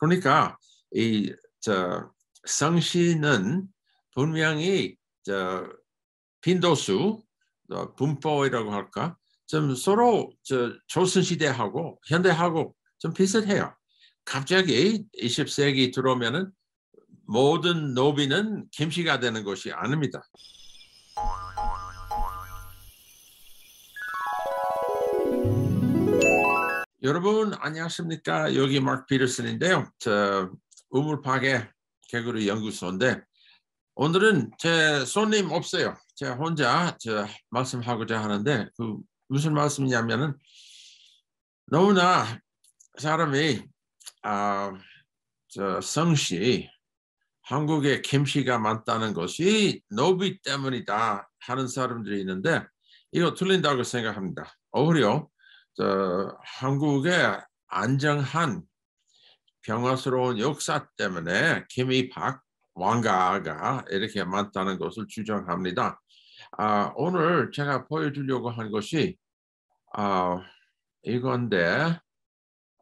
그러니까 이 저 성씨는 분명히 저 빈도수 어, 분포이라고 할까 좀 서로 저 조선 시대하고 현대하고 좀 비슷해요. 갑자기 20세기 들어오면은 모든 노비는 김씨가 되는 것이 아닙니다. 여러분 안녕하십니까? 여기 마크 피터슨인데요. 저 우물파괴 개구리 연구소인데 오늘은 제 손님 없어요. 제가 혼자 저 말씀하고자 하는데 그 무슨 말씀이냐면은 너무나 사람이 아, 저 성씨 한국에 김씨가 많다는 것이 노비 때문이다 하는 사람들이 있는데 이거 틀린다고 생각합니다. 오히려. 저 한국의 안정한 평화스러운 역사 때문에 김이박 왕가가 이렇게 많다는 것을 주장합니다. 아, 오늘 제가 보여주려고 한 것이 아, 이건데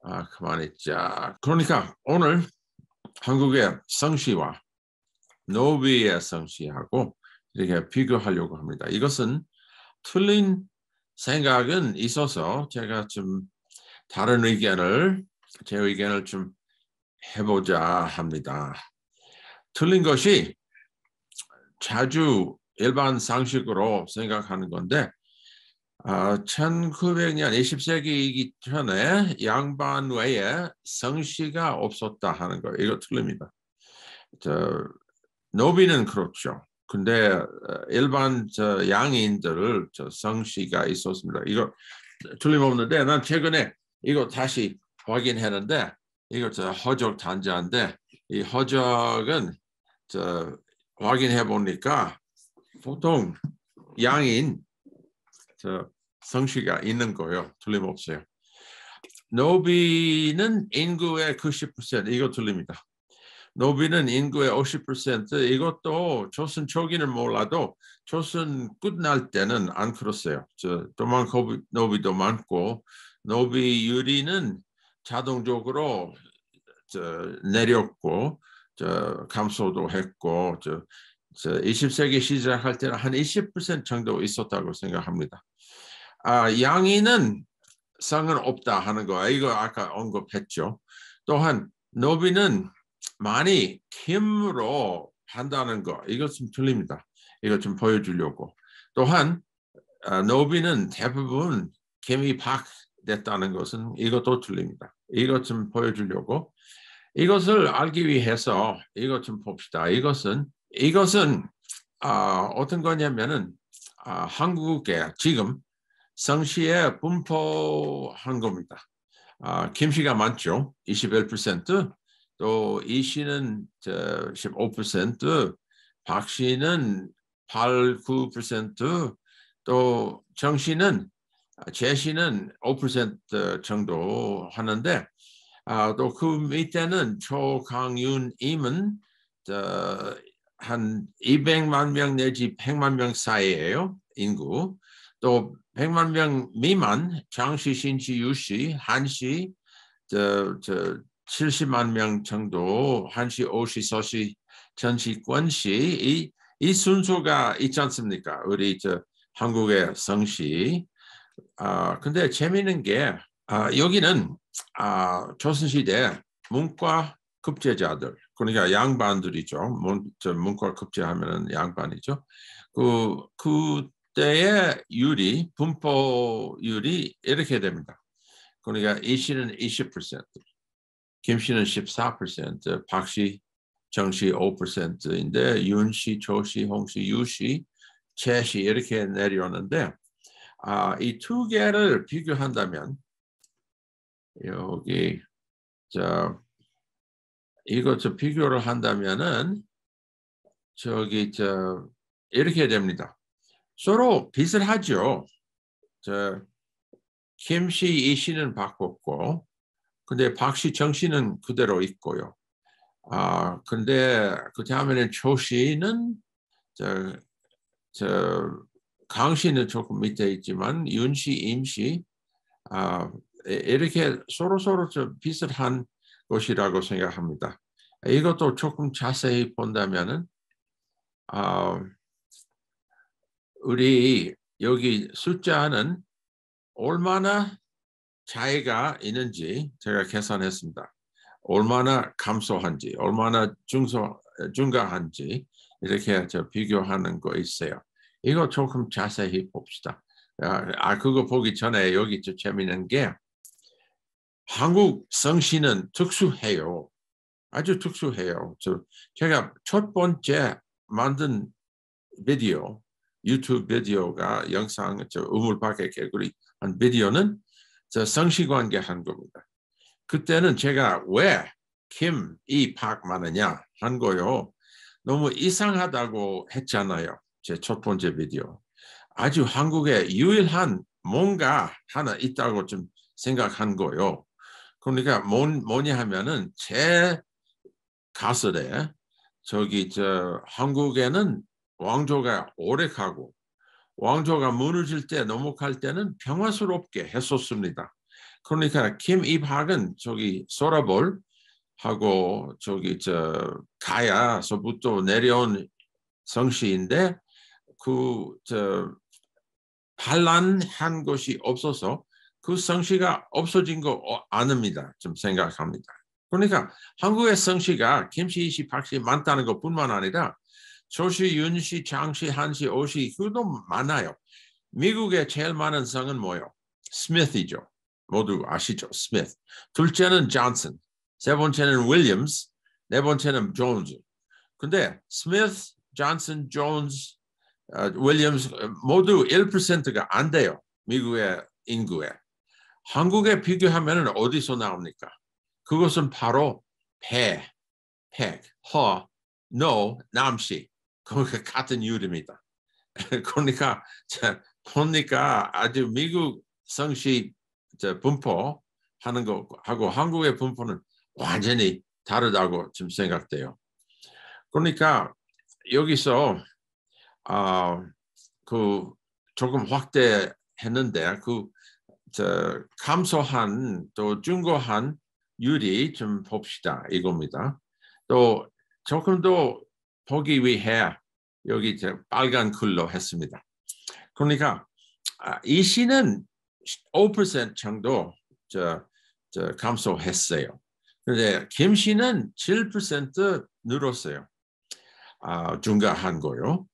아, 그만 있자. 그러니까 오늘 한국의 성씨와 노비의 성씨하고 이렇게 비교하려고 합니다. 이것은 틀린 생각은 있어서 제가 좀 다른 의견을 제 의견을 좀 해보자 합니다. 틀린 것이 자주 일반 상식으로 생각하는 건데 아, 1900년 20세기이기 전에 양반 외에 성씨가 없었다 하는 거 이거 틀립니다. 저, 노비는 그렇죠. 근데 어, 일반 저 양인들 저 성씨가 있었습니다. 이거 틀림없는데 난 최근에 이거 다시 확인했는데 이거 저 허적 단자인데 이 허적은 저 확인해 보니까 보통 양인 저 성씨가 있는 거예요. 틀림없어요. 노비는 인구의 90% 이거 틀립니다. 노비는 인구의 50% 이것도 조선 초기는 몰라도 조선 끝날 때는 안 그렇어요. 저 도망 노비도 많고 노비 유리는 자동적으로 저 내렸고 저 감소도 했고 저, 저 20세기 시작할 때는 한 20% 정도 있었다고 생각합니다. 아, 양이는 성은 없다 하는 거 이거 아까 언급했죠. 또한 노비는 많이 힘으로 한다는 거 이것 좀 틀립니다. 이것 좀 보여주려고. 또한 어, 노비는 대부분 개미 박 됐다는 것은 이것도 틀립니다. 이것 좀 보여주려고. 이것을 알기 위해서 이것 좀 봅시다. 이것은 이것은 아, 어떤 거냐면은 아, 한국에 지금 성시에 분포한 겁니다. 아, 김씨가 많죠. 21%, 또 이 씨는 15%, 박 씨는 8, 9%또 정 씨는 제 씨는 5% 정도 하는데 아, 또 그 밑에는 초강윤 임은 한 200만 명 내지 100만 명 사이에요 인구. 또 100만 명 미만 장씨, 신씨, 유씨, 한씨, 저, 저 70만 명 정도 한시, 오시, 서시, 전시, 권시 이, 이 순서가 있지 않습니까? 우리 저 한국의 성시. 아 근데 재미있는 게 아, 여기는 아, 조선시대 문과 급제자들 그러니까 양반들이죠. 문, 저 문과 급제하면은 양반이죠. 그 그때의 율이 분포율이 이렇게 됩니다. 그러니까 이 씨는 20%, 김 씨는 14%, 박 씨, 정씨 5%인데 윤 씨, 조 씨, 홍 씨, 유 씨, 최씨 이렇게 내려오는데 아, 이 두 개를 비교한다면 여기 저 이거 저 비교를 한다면은 저기 저 이렇게 됩니다. 서로 비슷하죠. 저 김씨, 이씨는 바꿨고 근데 박씨, 정씨는 그대로 있고요. 아, 근데 그 다음에는 조씨는 저, 저 강씨는 조금 밑에 있지만 윤씨, 임씨 아, 이렇게 서로 서로 좀 비슷한 것이라고 생각합니다. 이것도 조금 자세히 본다면은 어, 우리 여기 숫자는 얼마나 차이가 있는지 제가 계산했습니다. 얼마나 감소한지, 얼마나 중소, 증가한지 이렇게 저 비교하는 거 있어요. 이거 조금 자세히 봅시다. 아, 아 그거 보기 전에 여기 좀 재미있는 게 한국 성씨는 특수해요. 아주 특수해요. 저 제가 첫 번째 만든 비디오, 유튜브 비디오가 영상, 저 우물밖에 개구리 한 비디오는 저 성씨 관계 한 겁니다. 그때는 제가 왜 김, 이, 박 많으냐 한 거요. 너무 이상하다고 했잖아요. 제 첫 번째 비디오. 아주 한국에 유일한 뭔가 하나 있다고 좀 생각한 거요. 그러니까 뭐, 뭐냐 하면은 제 가설에 저기 저 한국에는 왕조가 오래 가고 왕조가 무너질 때 넘어갈 때는 평화스럽게 했었습니다. 그러니까 김입학은 저기 소라볼 하고 저기 저 가야서부터 내려온 성씨인데 그저 반란한 것이 없어서 그 성씨가 없어진 거 아닙니다. 좀 생각합니다. 그러니까 한국의 성씨가 김씨, 이씨, 박씨 많다는 것뿐만 아니라 조씨, 윤씨, 장씨, 한씨, 오씨 그도 많아요. 미국의 제일 많은 성은 뭐요? 스미스이죠. 모두 아시죠? 스미스. 둘째는 존슨, 세 번째는 윌리엄스, 네 번째는 존스. 근데 스미스, 존슨, 존스, 윌리엄스 모두 1%가 안 돼요. 미국의 인구에. 한국에 비교하면 어디서 나옵니까? 그것은 바로 배, 백, 허, 노, 남씨. 그 같은 이름입니다. 그러니까 보니까 아주 미국 성씨 분포 하는 거하고 한국의 분포는 완전히 다르다고 좀 생각돼요. 그러니까 여기서 아, 그 조금 확대했는데 그 저, 감소한 또 증거한 유리 좀 봅시다 이겁니다. 또 조금 더 보기 위해 여기 빨간 글로 했습니다. 그러니까 아, 이 시는 5% 정도 저, 저 감소했어요. 그런데 김 씨는 7% 늘었어요. 아, 증가한 거요.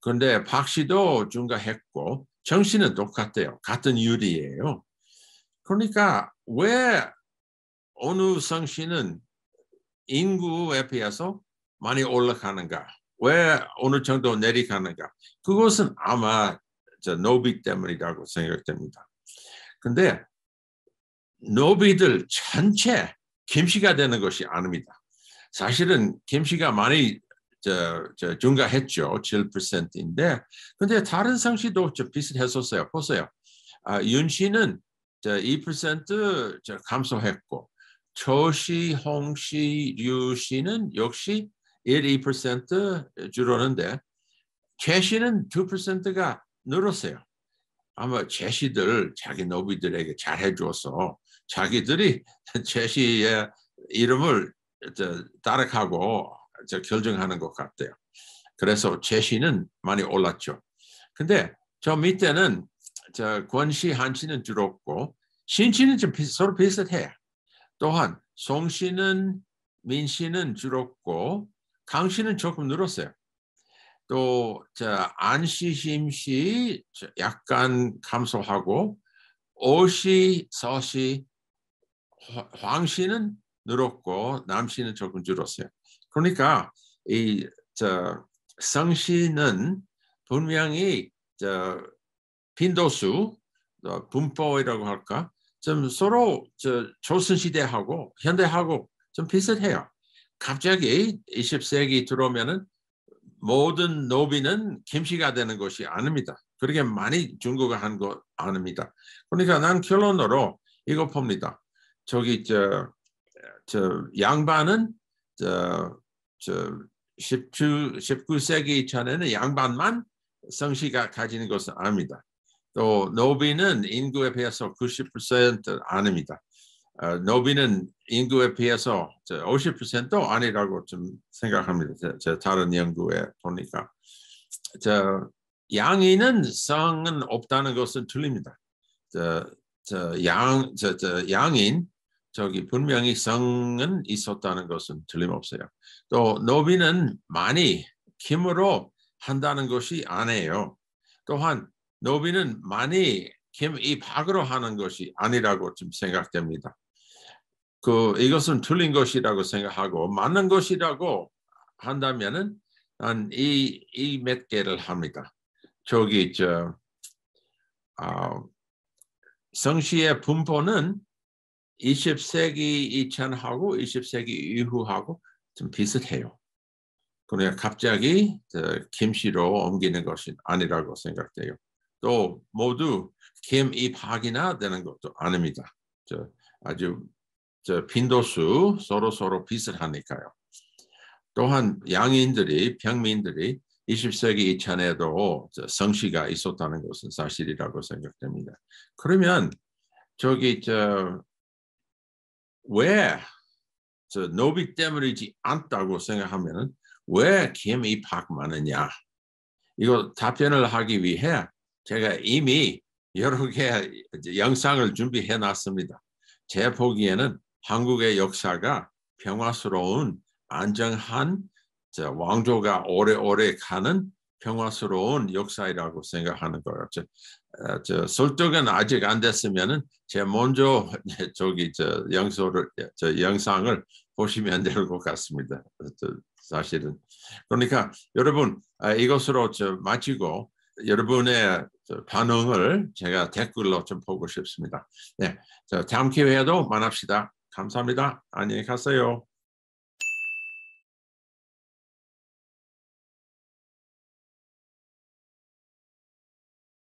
그런데 박 씨도 증가했고 정 씨는 똑같아요. 같은 유리예요. 그러니까 왜 어느 성씨는 인구에 비해서 많이 올라가는가? 왜 어느 정도 내려가는가? 그것은 아마 저 노비 때문이라고 생각됩니다. 근데 노비들 전체 김씨가 되는 것이 아닙니다. 사실은 김씨가 많이 저, 저 증가했죠. 7%인데 근데 다른 저 비슷했었어요. 보세요. 아, 윤 씨는 저2% 감소했고 초시, 홍시, 류씨는 역시 1, 2% 줄었는데 최씨는 2%가 늘었어요. 아마 최씨들 자기 노비들에게 잘해줘서 자기들이 최씨의 이름을 따라가고 결정하는 것 같아요. 그래서 최씨는 많이 올랐죠. 근데 저 밑에는 저 권씨, 한씨는 줄었고 신씨는 좀 서로 비슷해요. 또한 송씨는 민씨는 줄었고 강씨는 조금 늘었어요. 또 안씨, 심씨 약간 감소하고 오씨, 서씨, 황씨는 늘었고 남씨는 조금 줄었어요. 그러니까 이저 성씨는 분명히 저 빈도수 분포이라고 할까 좀 서로 저 조선 시대하고 현대하고 좀 비슷해요. 갑자기 20세기 들어오면은 모든 노비는 김씨가 되는 것이 아닙니다. 그렇게 많이 중국가 한 거 아닙니다. 그러니까 난 결론으로 이거 봅니다. 저기 저, 저 양반은 저, 저 19, 19세기 전에는 양반만 성씨가 가지는 것은 아닙니다. 또 노비는 인구에 비해서 90% 아닙니다. 어, 노비는 인구에 비해서 50%도 아니라고 좀 생각합니다. 제, 제 다른 연구에 보니까 저 양인은 성은 없다는 것은 틀립니다. 저, 저 양, 저, 저 양인 저기 분명히 성은 있었다는 것은 틀림없어요. 또 노비는 많이 힘으로 한다는 것이 아니에요. 또한 노비는 많이 힘이 박으로 하는 것이 아니라고 좀 생각됩니다. 그 이것은 틀린 것이라고 생각하고 맞는 것이라고 한다면은 난 이 이 몇 개를 합니다. 저기 저 어, 성씨의 분포는 20세기 이전하고 20세기 이후하고 좀 비슷해요. 그러니까 갑자기 김씨로 옮기는 것이 아니라고 생각돼요. 또 모두 김입학이나 되는 것도 아닙니다. 저 아주 저 빈도수 서로 서로 비슷하니까요. 또한 양인들이 평민들이 20세기 이전에도 성씨가 있었다는 것은 사실이라고 생각됩니다. 그러면 저기 저왜 노비 때문이지 않다고 생각하면은 왜 김입학 많느냐? 이거 답변을 하기 위해 제가 이미 여러 개 영상을 준비해 놨습니다. 제 보기에는 한국의 역사가 평화스러운 안정한 왕조가 오래오래 가는 평화스러운 역사이라고 생각하는 거예요. 저, 어, 저 설득은 아직 안 됐으면은 제 먼저 저기 저 영소를 저 영상을 보시면 될 것 같습니다. 사실은 그러니까 여러분 아, 이것으로 저 마치고 여러분의 반응을 제가 댓글로 좀 보고 싶습니다. 네, 자, 다음 기회에도 만납시다. 감사합니다. 안녕히 가세요.